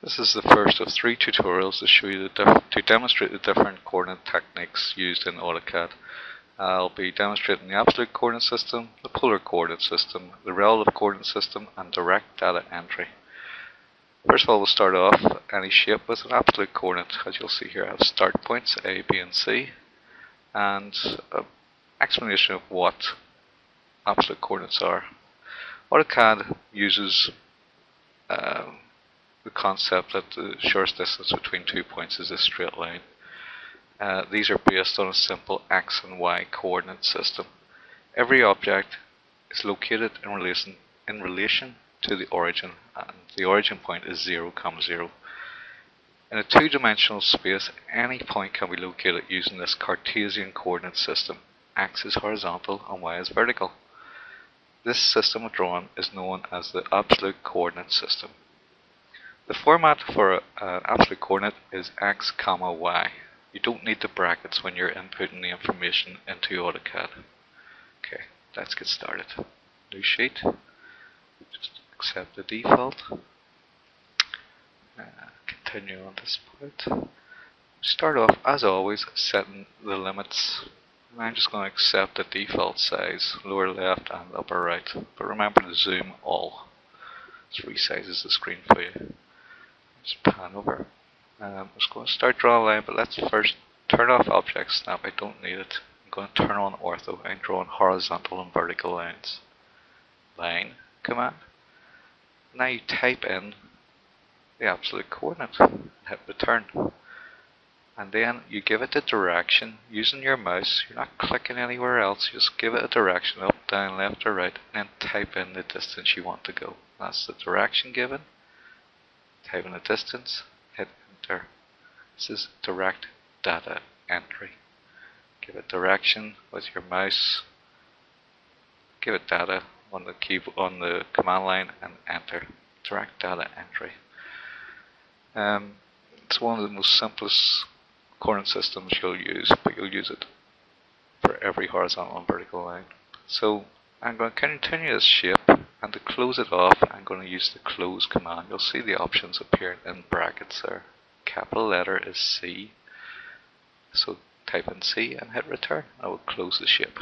This is the first of three tutorials to show you to demonstrate the different coordinate techniques used in AutoCAD. I'll be demonstrating the absolute coordinate system, the polar coordinate system, the relative coordinate system, and direct data entry. First of all, we'll start off any shape with an absolute coordinate. As you'll see here, I have start points A, B, and C, and an explanation of what absolute coordinates are. AutoCAD uses um, concept that the shortest distance between two points is a straight line. Uh, these are based on a simple x and y coordinate system. Every object is located in relation in relation to the origin, and the origin point is 0, comma 0. In a two-dimensional space, any point can be located using this Cartesian coordinate system. X is horizontal and Y is vertical. This system of drawing is known as the absolute coordinate system. The format for an absolute coordinate is x comma y. You don't need the brackets when you're inputting the information into AutoCAD. Okay, let's get started. New sheet. Just accept the default. Uh, continue on this part. Start off, as always, setting the limits. I'm just going to accept the default size, lower left and upper right. But remember to zoom all. This resizes the screen for you. Over. Um, I'm just going to start drawing a line, but let's first turn off object snap. I don't need it. I'm going to turn on ortho. and draw drawing horizontal and vertical lines. Line command. Now you type in the absolute coordinate. Hit return. And then you give it a direction using your mouse. You're not clicking anywhere else. You just give it a direction up, down, left, or right, and type in the distance you want to go. That's the direction given type in a distance, hit enter. This is direct data entry. Give it direction with your mouse. Give it data on the key on the command line and enter. Direct data entry. Um, it's one of the most simplest coordinate systems you'll use, but you'll use it for every horizontal and vertical line. So I'm going to continue this shape and to close it off I'm going to use the close command. You'll see the options appearing in brackets there. Capital letter is C. So type in C and hit return. I will close the shape.